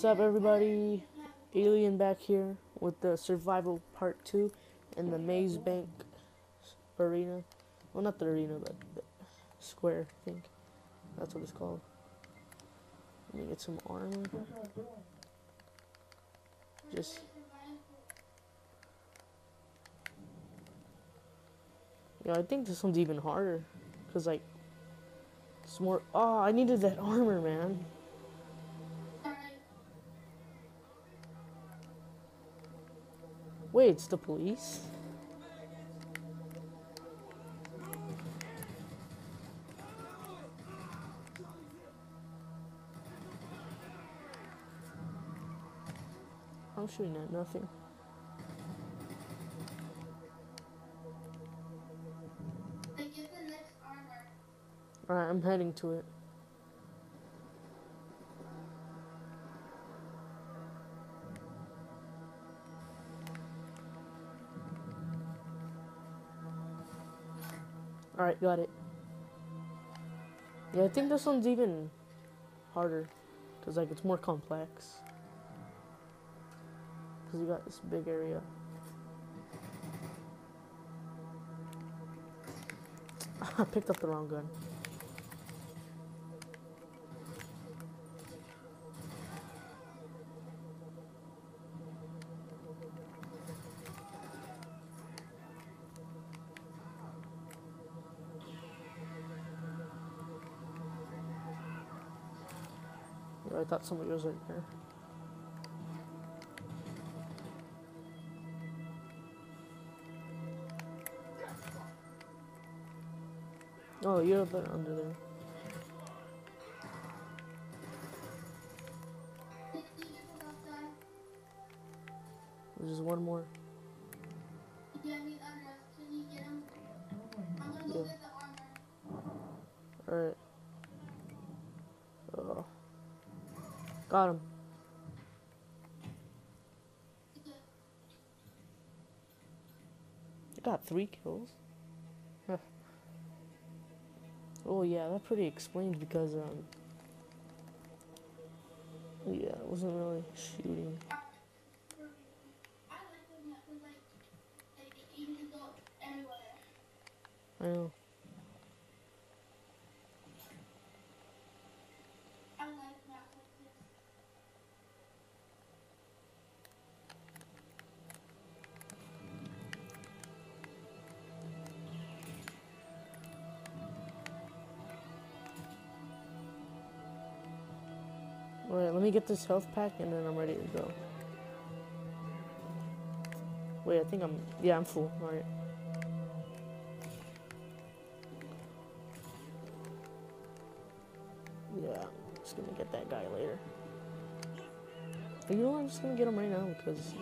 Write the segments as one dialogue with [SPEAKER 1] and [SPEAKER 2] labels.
[SPEAKER 1] What's up, everybody? Alien back here with the survival part two in the Maze Bank arena. Well, not the arena, but the square. I think that's what it's called. Let me get some armor. Just yeah, I think this one's even harder, cause like it's more. Oh, I needed that armor, man. Wait, it's the police? I'm shooting at nothing. Alright, I'm heading to it. Alright, got it. Yeah, I think this one's even harder. Because, like, it's more complex. Because you got this big area. I picked up the wrong gun. I thought somebody was right there. Oh, you're there under there. There's just one more. Yeah. Alright. Got him. I got three kills. oh yeah, that pretty explains because um yeah, I wasn't really shooting. I know. Let me get this health pack and then I'm ready to go. Wait, I think I'm... Yeah, I'm full. Alright. Yeah, I'm just gonna get that guy later. You know what? I'm just gonna get him right now because...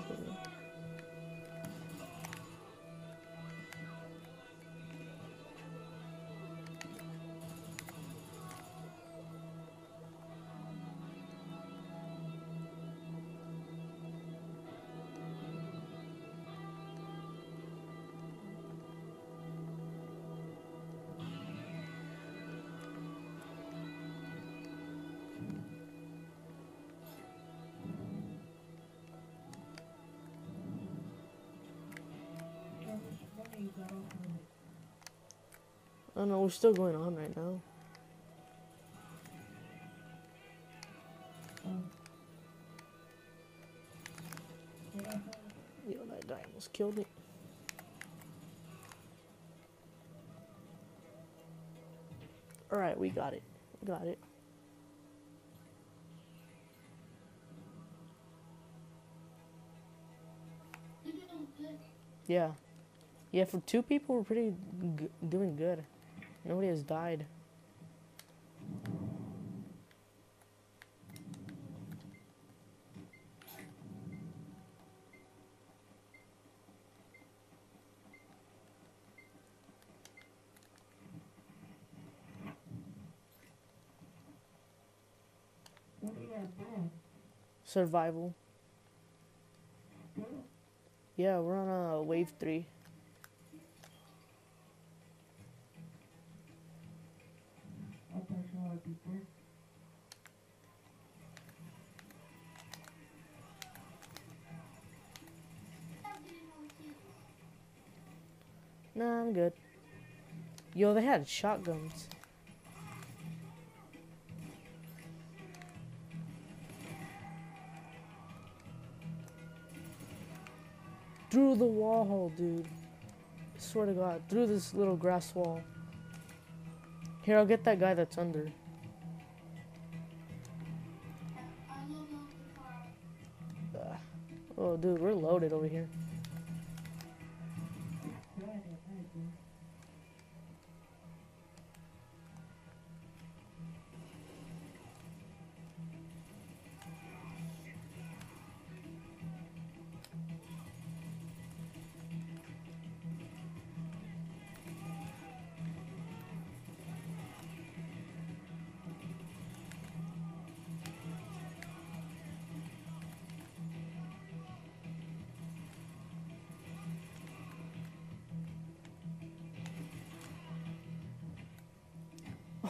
[SPEAKER 1] Oh no, we're still going on right now. Mm. Yo, that guy almost killed me. Alright, we got it. We got it. Yeah. Yeah, for two people, we're pretty doing good. Nobody has died. Survival. Yeah, we're on a uh, wave three. No. Nah, I'm good. Yo, they had shotguns. Through the wall, dude. I swear to God, through this little grass wall. Here, I'll get that guy that's under. Oh, dude, we're loaded over here.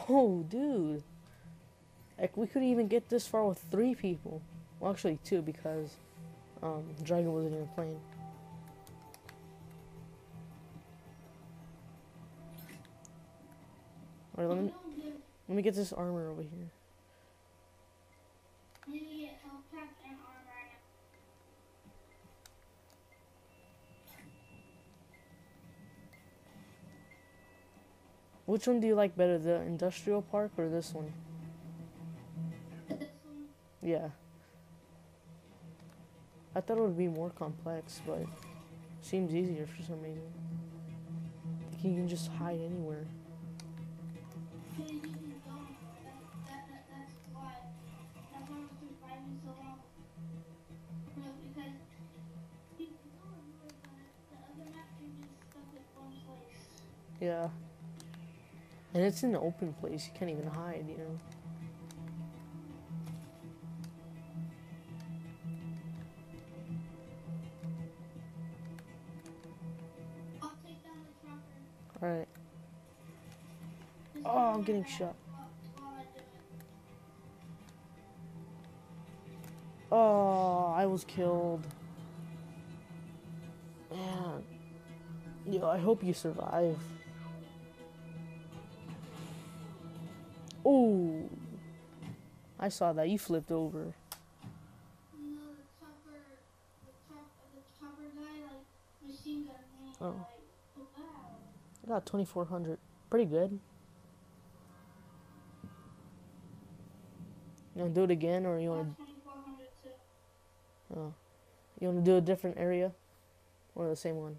[SPEAKER 1] Oh, dude. Like, we couldn't even get this far with three people. Well, actually, two, because um, Dragon wasn't even playing. Alright, let me, let me get this armor over here. Which one do you like better, the industrial park or this one? Yeah. I thought it would be more complex, but seems easier for some reason. Like you can just hide anywhere. Yeah. And it's in an open place, you can't even hide, you know. Alright. Oh, I'm getting shot. Oh, I was killed. Man. Yo, I hope you survive. Oh. I saw that. You flipped over. Oh. I got 2400. Pretty good. You want to do it again or you want to... Oh. You want to do a different area? Or the same one?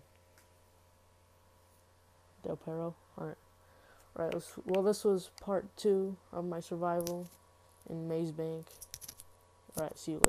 [SPEAKER 1] Del Perro? Alright. Right, well this was part two of my survival in Maze Bank. Alright, see you later.